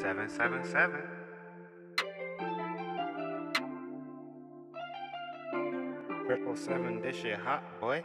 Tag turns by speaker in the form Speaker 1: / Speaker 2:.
Speaker 1: 777. Triple seven, this shit hot, boy.